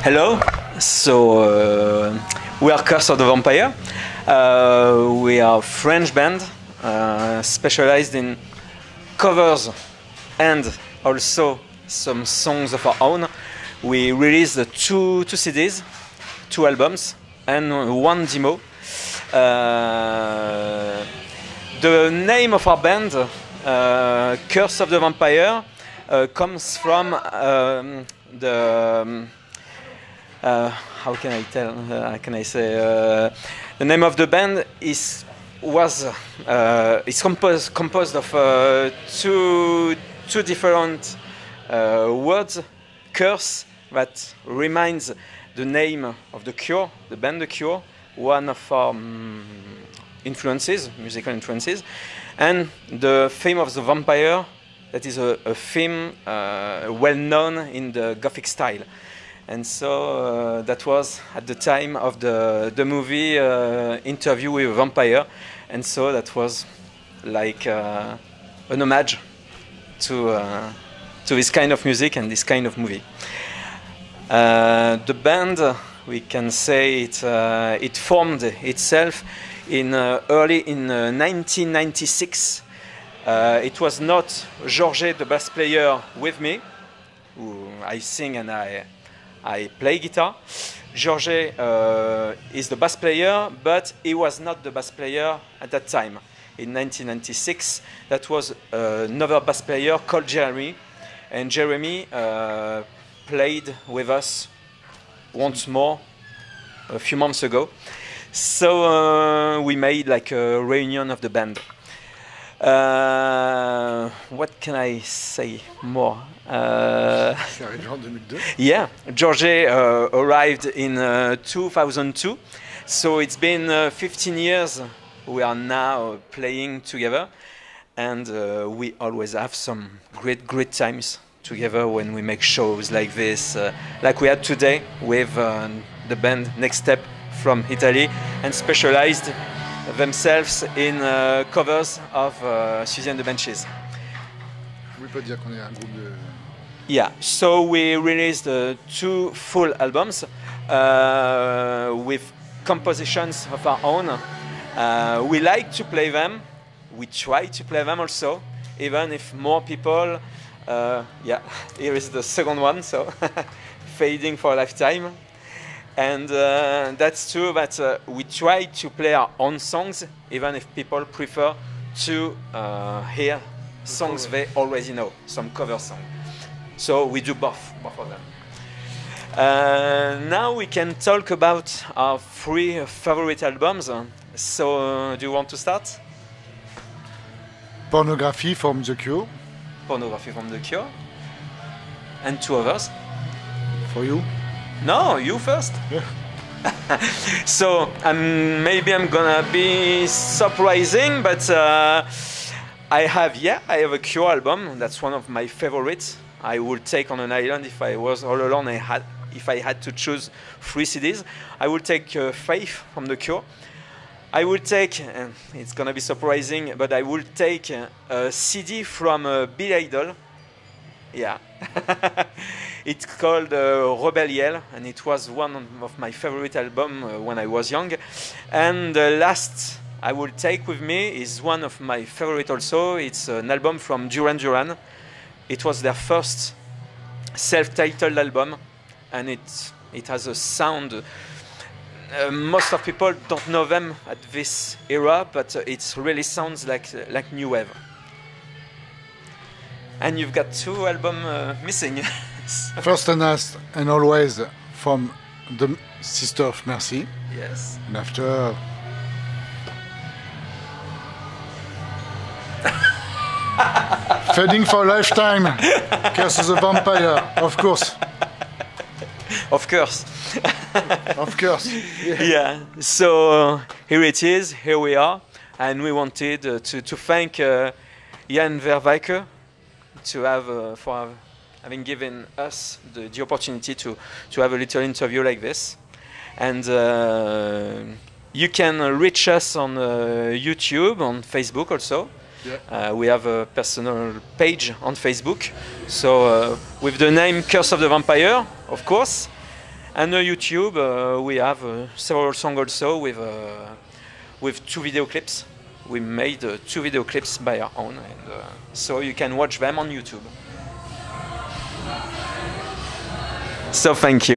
Hello. So uh, we are Curse of the Vampire. Uh, we are a French band uh, specialized in covers and also some songs of our own. We released two two CDs, two albums, and one demo. Uh, the name of our band, uh, Curse of the Vampire, uh, comes from um, the um, uh, how can I tell? Uh, how can I say? Uh, the name of the band is was uh, is composed composed of uh, two two different uh, words. Curse that reminds the name of the Cure, the band The Cure, one of our um, influences, musical influences, and the theme of the vampire. That is a, a theme uh, well known in the Gothic style and so uh, that was at the time of the the movie uh, interview with a vampire. And so that was like uh, an homage to uh, to this kind of music and this kind of movie. Uh, the band we can say it uh, it formed itself in uh, early in 1996 it was not Georges the bass player with me who I sing and I I play guitar. Georges uh, is the bass player, but he was not the bass player at that time. In 1996, that was uh, another bass player called Jeremy, and Jeremy uh, played with us once more a few months ago. So uh, we made like a reunion of the band. Uh, what can I say more? Uh, arrivé en 2002. yeah, George uh, arrived in uh, 2002, so it's been uh, 15 years. We are now playing together, and uh, we always have some great, great times together when we make shows like this, uh, like we had today with uh, the band Next Step from Italy, and specialized themselves in uh, covers of uh, Siouxsie and Banshees. Oui, on peut dire qu'on est un groupe de. Yeah, so we released uh, two full albums uh, with compositions of our own. Uh, we like to play them. We try to play them also, even if more people. Uh, yeah, here is the second one. So, fading for a lifetime, and uh, that's true that uh, we try to play our own songs, even if people prefer to uh, hear songs they already know, some cover song. So we do both, both of them. Uh, now we can talk about our three favorite albums. So, uh, do you want to start? Pornography from The Cure, Pornography from the Cure. And two others. for you. No, you first. Yeah. so um, maybe I'm gonna be surprising, but uh, I have yeah, I have a Cure album. That's one of my favorites. I would take on an island if I was all alone. I had if I had to choose three CDs. I would take uh, Faith from the Cure. I would take, and it's gonna be surprising, but I would take uh, a CD from uh, Billy Idol. Yeah. it's called uh, Rebel Yell, and it was one of my favorite albums uh, when I was young. And the last I will take with me is one of my favorite also. It's an album from Duran Duran. It was their first self-titled album, and it it has a sound. Uh, most of people don't know them at this era, but uh, it really sounds like like new wave. And you've got two albums uh, missing. First and last, and always from the Sister of Mercy. yes. And after. Fading for a lifetime. Curse of the vampire, of course, Of course. of course. yeah. So uh, here it is. Here we are, and we wanted uh, to to thank uh, Jan Vervaeke to have uh, for having given us the, the opportunity to to have a little interview like this, and. Uh, you can reach us on uh, YouTube, on Facebook also. Yeah. Uh, we have a personal page on Facebook. So, uh, with the name Curse of the Vampire, of course. And on YouTube, uh, we have several songs also with with two video clips. We made uh, two video clips by our own, and uh, so you can watch them on YouTube. So thank you.